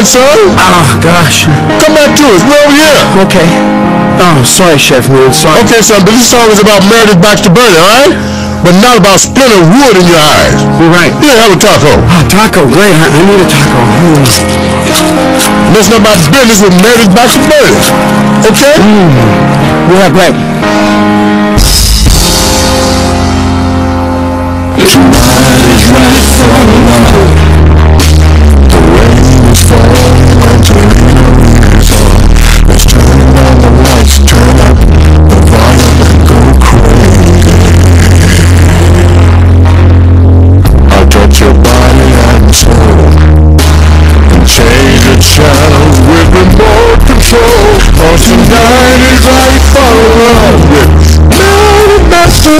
Where son? Oh, gosh. Come back to us. We're over here. Okay. Oh, sorry, Chef man. Sorry. Okay, son, but this song is about Meredith Baxter Birney, all right? But not about splinter wood in your eyes. You're right. Here, have a taco. Oh, taco. Great. I, I need a taco. Mm. Messing up my business with Meredith Baxter Birney. Okay? Yeah, great. I'll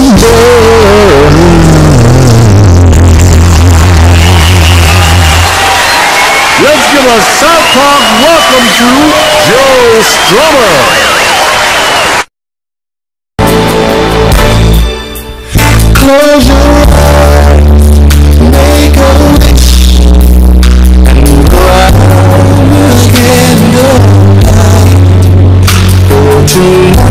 Let's give a South Park welcome to Joe Strummer. Close your eyes, make a wish, tonight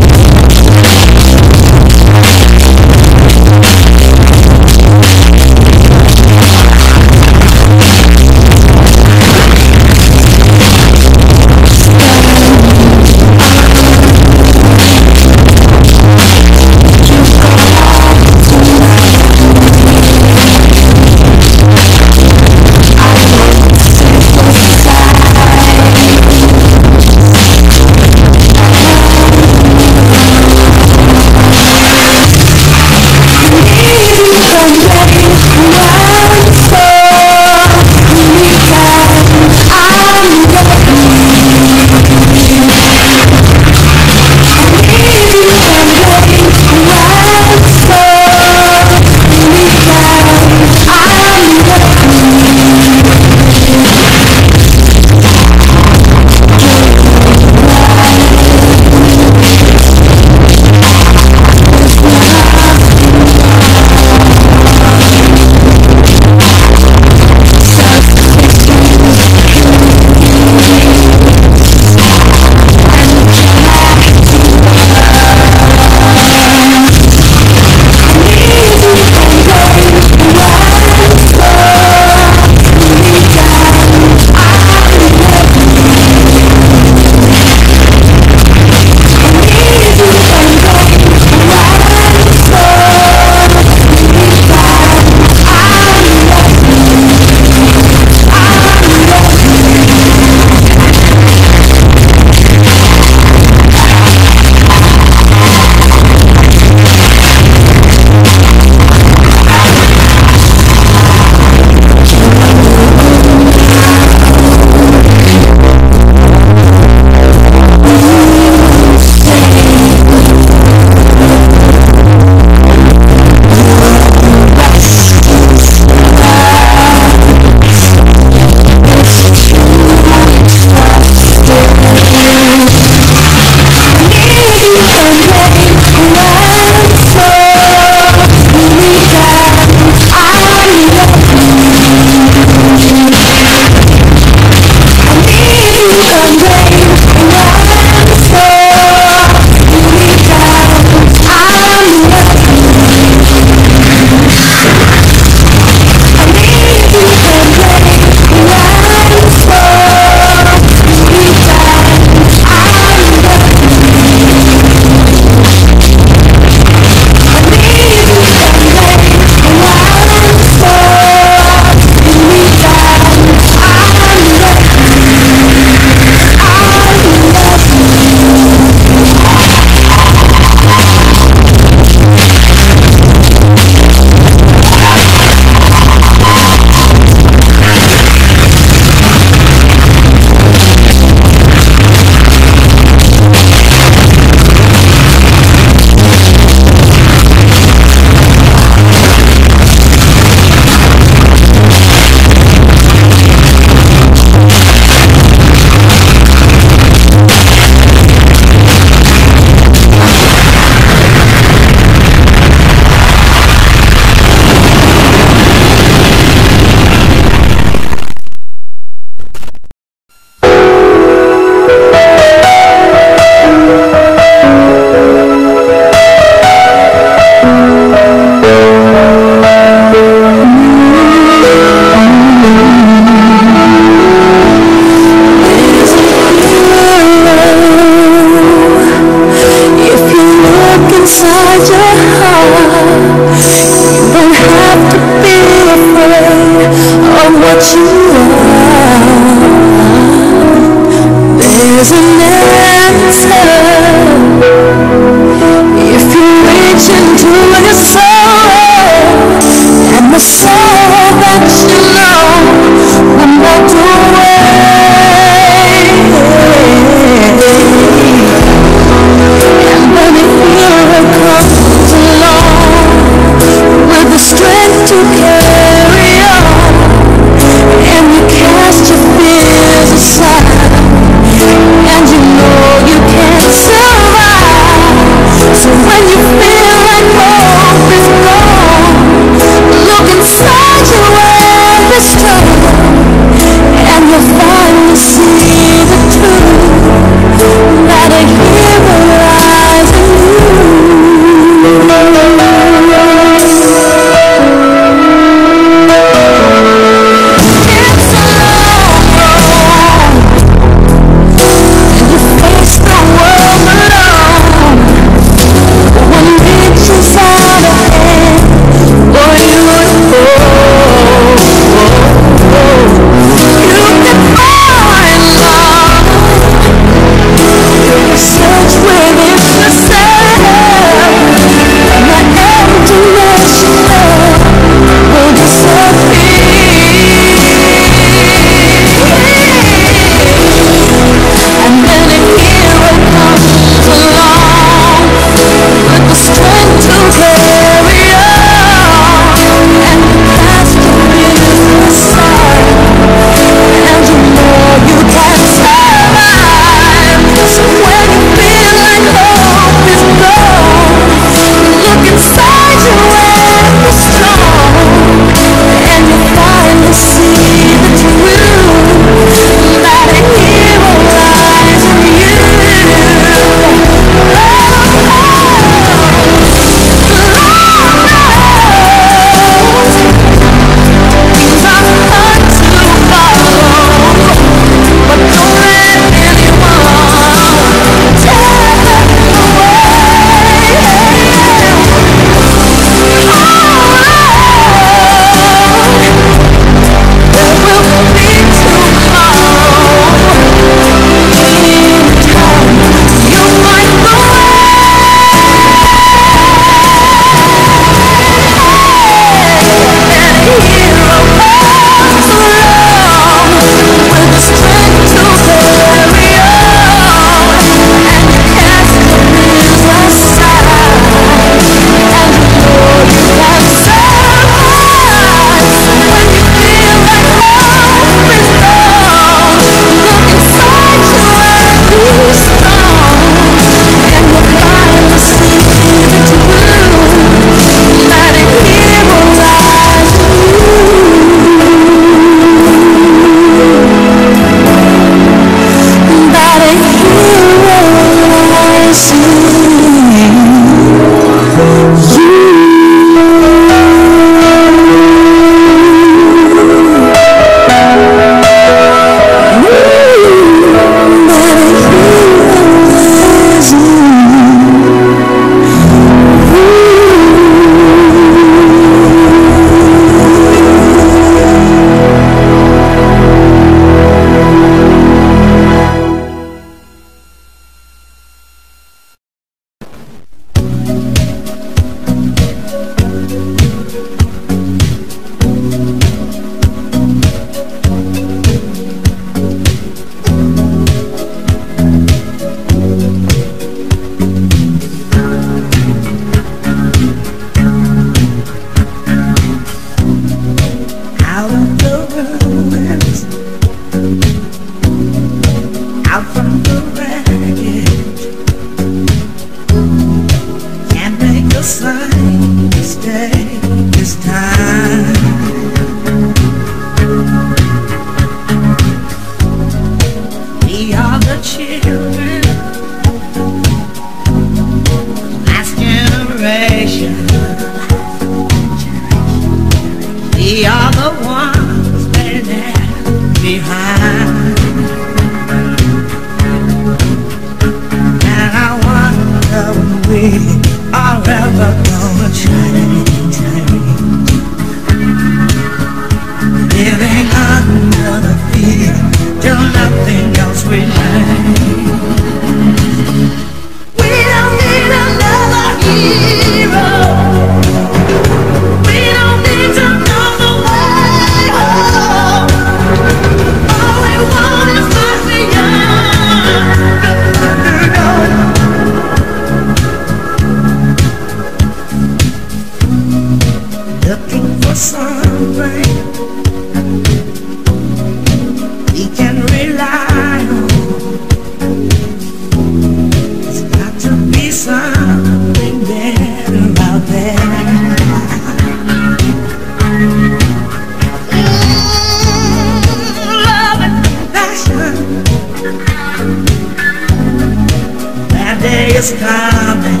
is coming.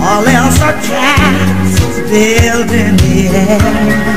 All else are castles built in the air.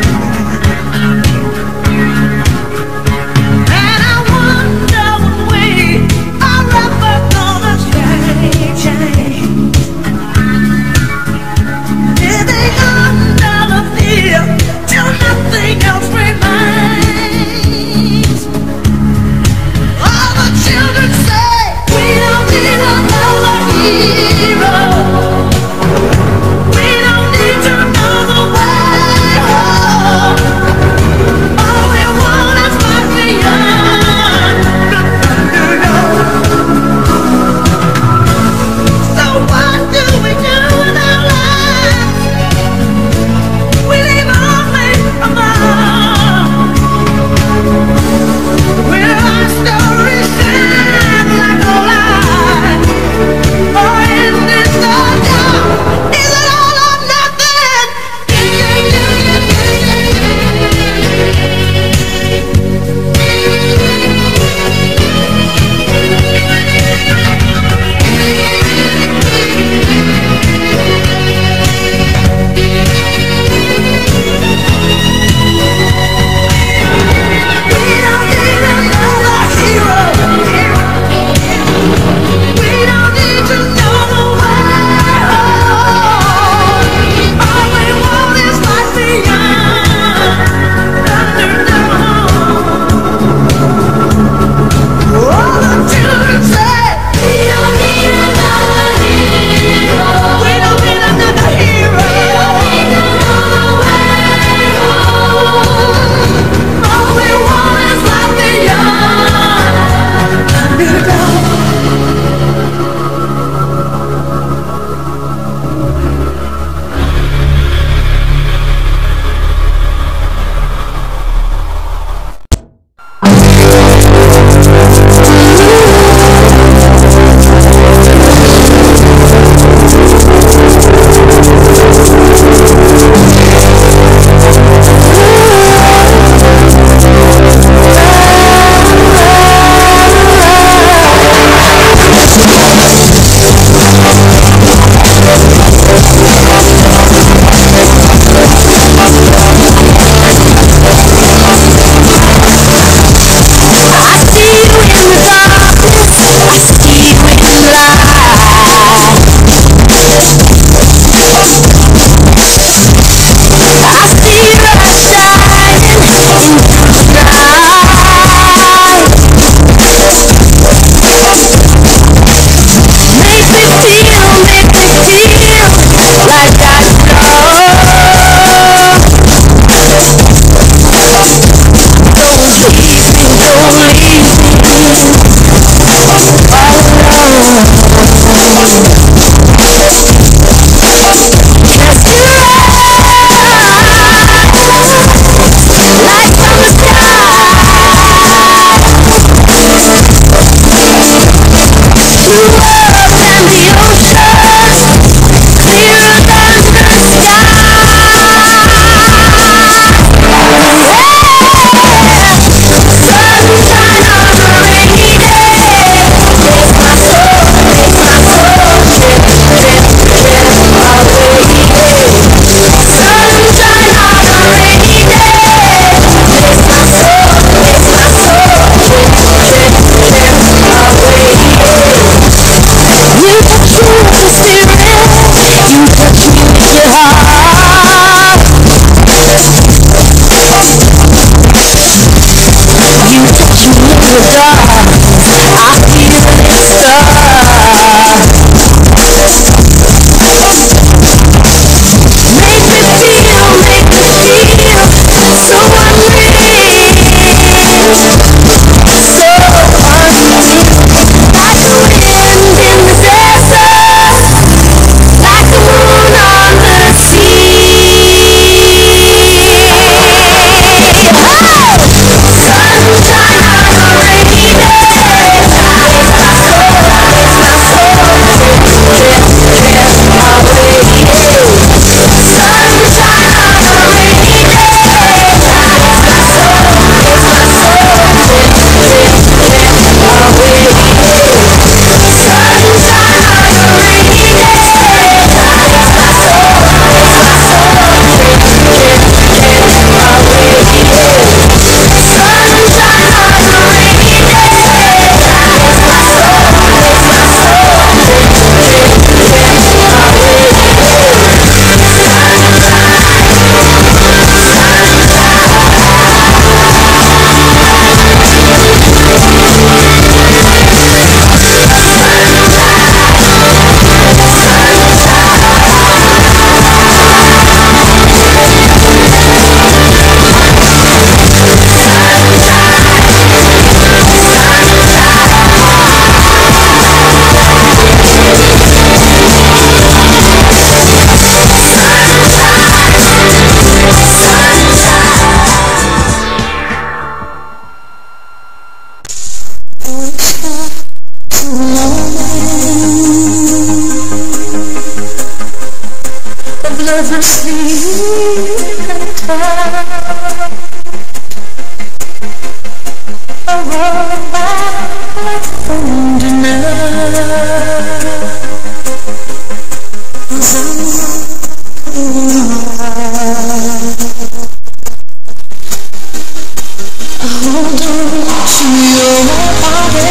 Hold on to your heart the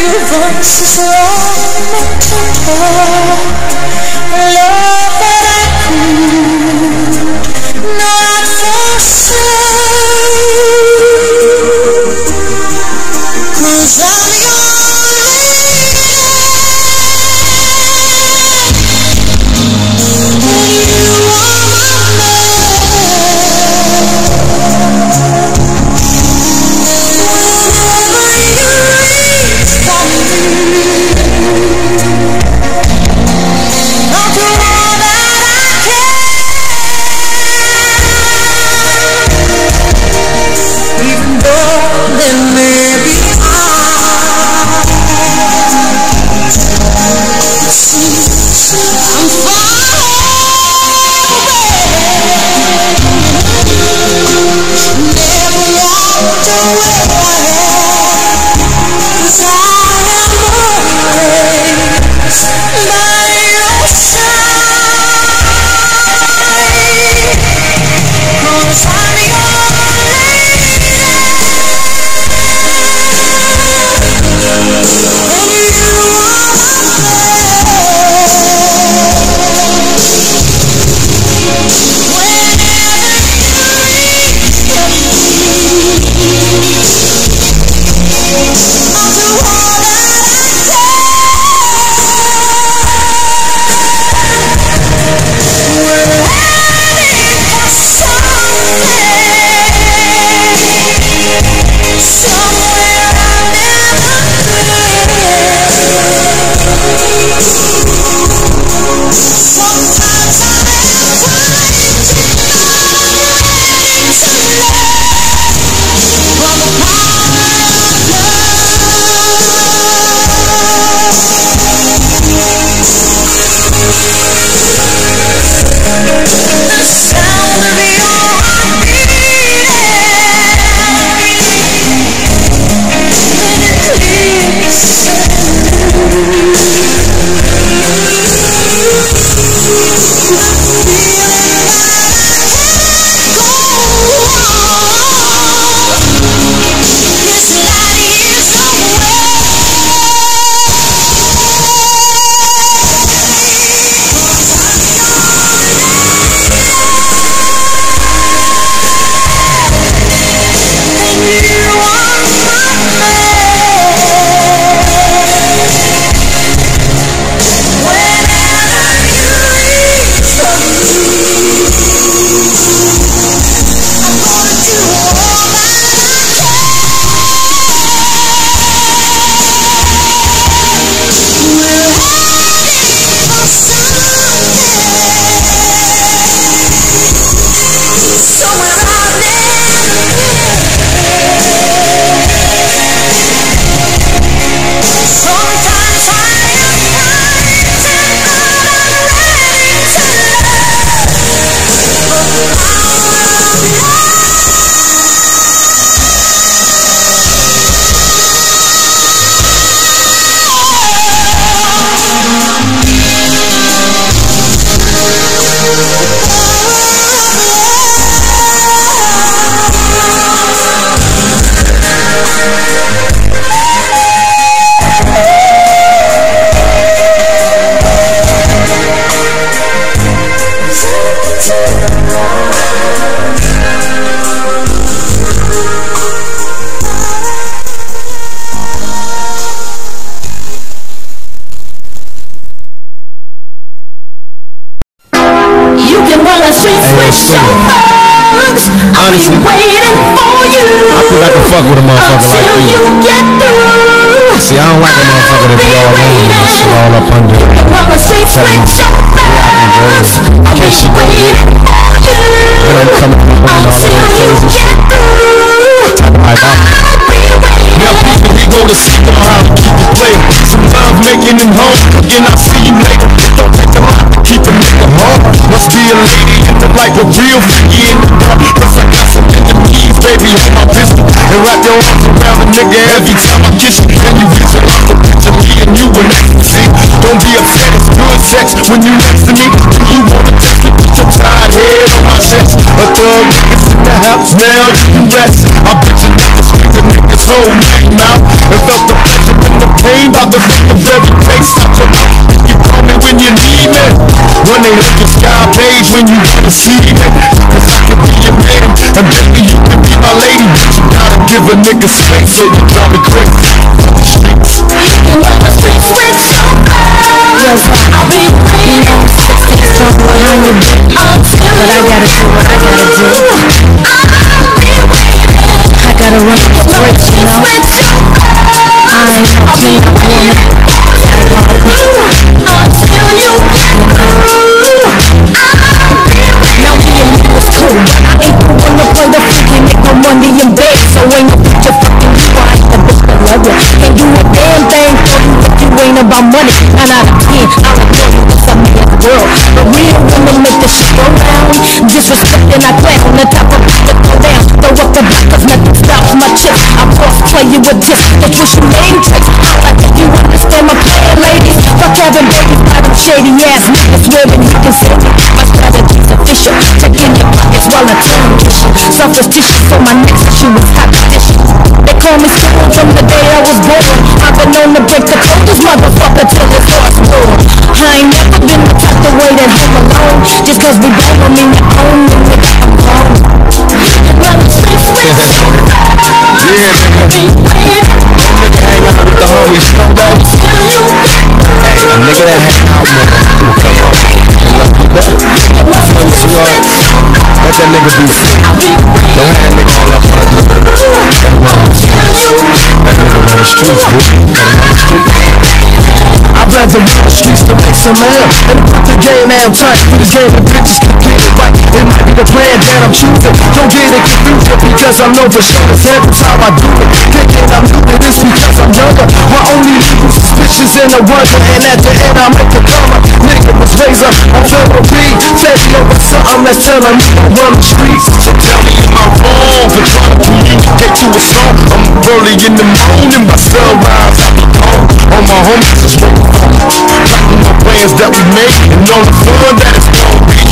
Your voice is all my tongue sex. When you next to me Do you wanna test me, put your tired head on my chest. A thug niggas in the house, now you can rest. I bet you never squeeze a nigga's whole name out And felt the pleasure and the pain by the very taste out your mouth You call me when you need me. When they hit the sky page when you wanna see me. Cause I can be your man And baby you can be my lady. But you gotta give a nigga space So you drive me crazy. The streets. Yes, I'll be waiting on 60 from behind your back But I gotta do what I gotta do I gotta run the you know I ain't woman Now me and cool I ain't the one to play the freaky make no money in bed So ain't no picture fucking you the bitch that love ya Can't do a damn thing for you if you ain't about money Nine out of ten, You I'm in the world But real women make the shit go round Disrespecting I clown on the top of the go down Throw up the block cause nothing stops my chips I boss play you with this, that's what you name tricks I like you understand my plan ladies Fuck having babies by them shady ass. Niggas Swearing he can me My official Checking your pockets while I turn tissue tissue so my next issue is competition They call me Spoon from the day I was born. I've been known to break the coldest motherfucker till his heart's warm I ain't never been the type to wait at home alone. Just cause we don't mean you own. me nigga be Don't have nigga all up on the streets, the I bled the real streets to make some mail And put the game out tight For this game the bitches. Can get it right the plan that I'm choosing. Don't get it confused Because I'm no for sure That's every time I do it Thinking I'm to this because I'm younger. My only legal suspicions in a wonder And at the end I make the karma. Nigga was raised up on Federal B Fed over something that's telling me to run the streets. So tell me am I wrong. For trying to communicate to a song. I'm early in the morning. By sunrise I be gone All my homies is waiting for me. Plotting my plans that we make. And all the fun that it's gonna be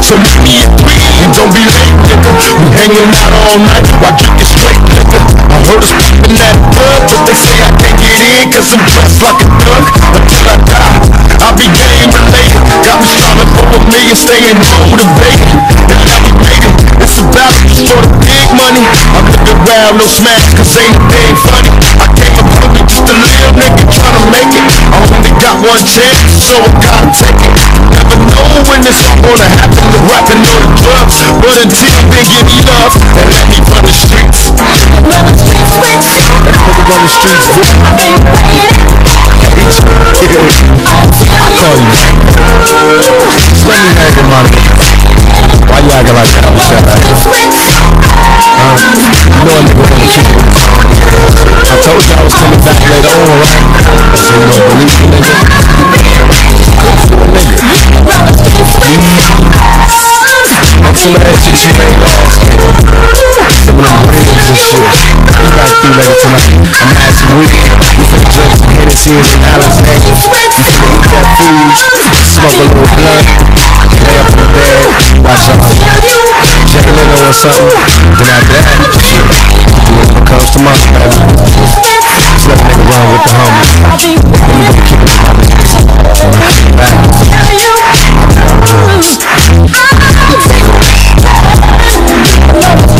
So meet me at three and don't be late, nigga. We hanging out all night while getting straight, nigga. I heard us popping that club But they say I can't get in Cause I'm dressed like a thug Until I die. I'll be game related Got me striving for a million Staying motivated. And it It's about just for the big money. I'm looking around, no smash Cause ain't a thing funny? I came up with just a little nigga Tryna make it. I only got one chance So I gotta take it know when this all gonna happen The rapping or the drugs But until then give me love. And let me run the streets. Well, it's six weeks Nigga run the streets, bitch I've been I call you. Let me hang with my shit. It's like three later tonight. I'm out some weed. We some hit and Hennessy and Alexander. We finna eat that food. Smoke a little blunt. Lay up in the bed. Watch out. Check a little or something. Then after that, shit. Whoever comes to my spot. Slap nigga run with the homie. Let me I'll be Back.